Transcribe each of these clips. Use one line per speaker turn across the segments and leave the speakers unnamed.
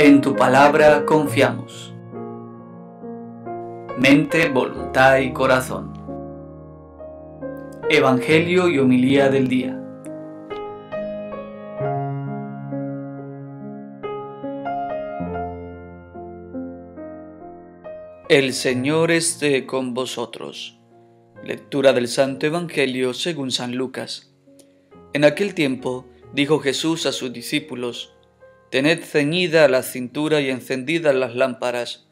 En tu palabra confiamos. Mente, voluntad y corazón. Evangelio y homilía del día. El Señor esté con vosotros. Lectura del Santo Evangelio según San Lucas. En aquel tiempo dijo Jesús a sus discípulos, Tened ceñida la cintura y encendidas las lámparas.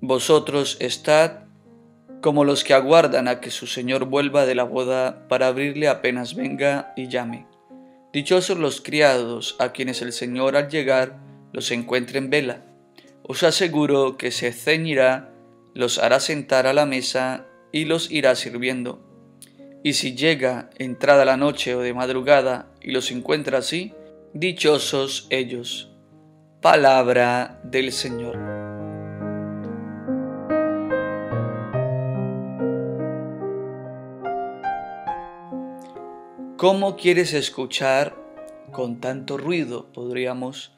Vosotros estad como los que aguardan a que su Señor vuelva de la boda para abrirle apenas venga y llame. Dichosos los criados a quienes el Señor al llegar los encuentre en vela. Os aseguro que se ceñirá, los hará sentar a la mesa y los irá sirviendo. Y si llega entrada la noche o de madrugada y los encuentra así, dichosos ellos. Palabra del Señor. ¿Cómo quieres escuchar con tanto ruido? Podríamos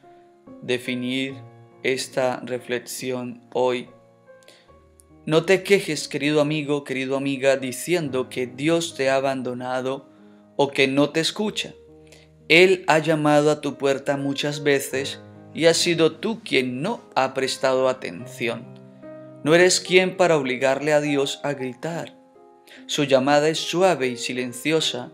definir esta reflexión hoy. No te quejes, querido amigo, querido amiga, diciendo que Dios te ha abandonado o que no te escucha. Él ha llamado a tu puerta muchas veces y has sido tú quien no ha prestado atención. No eres quien para obligarle a Dios a gritar. Su llamada es suave y silenciosa,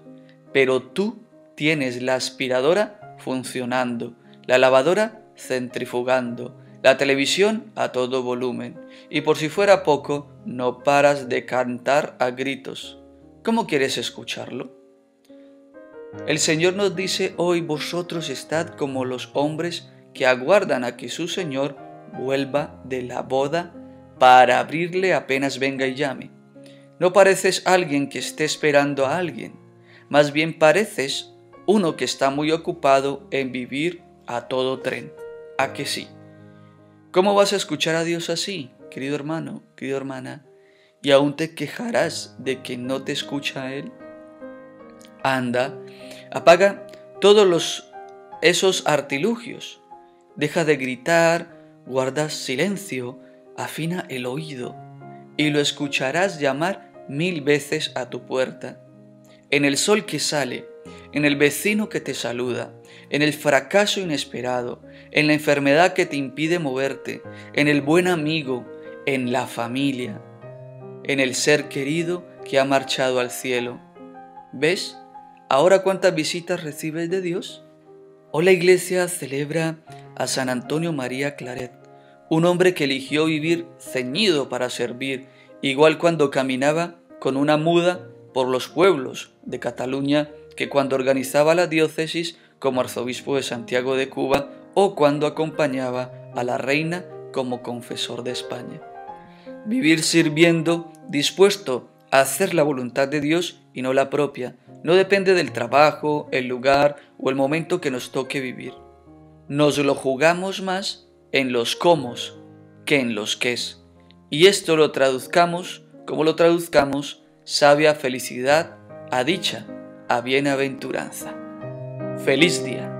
pero tú tienes la aspiradora funcionando, la lavadora centrifugando, la televisión a todo volumen, y por si fuera poco, no paras de cantar a gritos. ¿Cómo quieres escucharlo? El Señor nos dice hoy, vosotros estad como los hombres que aguardan a que su Señor vuelva de la boda para abrirle apenas venga y llame. No pareces alguien que esté esperando a alguien, más bien pareces uno que está muy ocupado en vivir a todo tren. ¿A que sí? ¿Cómo vas a escuchar a Dios así, querido hermano, querida hermana? ¿Y aún te quejarás de que no te escucha Él? Anda, apaga todos esos artilugios. Deja de gritar, guarda silencio, afina el oído y lo escucharás llamar mil veces a tu puerta. En el sol que sale, en el vecino que te saluda, en el fracaso inesperado, en la enfermedad que te impide moverte, en el buen amigo, en la familia, en el ser querido que ha marchado al cielo. ¿Ves? Ahora cuántas visitas recibes de Dios. Hoy la iglesia celebra a San Antonio María Claret, un hombre que eligió vivir ceñido para servir, igual cuando caminaba con una muda por los pueblos de Cataluña que cuando organizaba la diócesis como arzobispo de Santiago de Cuba o cuando acompañaba a la reina como confesor de España. Vivir sirviendo, dispuesto a hacer la voluntad de Dios y no la propia, no depende del trabajo, el lugar o el momento que nos toque vivir. Nos lo jugamos más en los cómo que en los qués. Y esto lo traduzcamos, como lo traduzcamos, sabia felicidad a dicha, a bienaventuranza. Feliz día.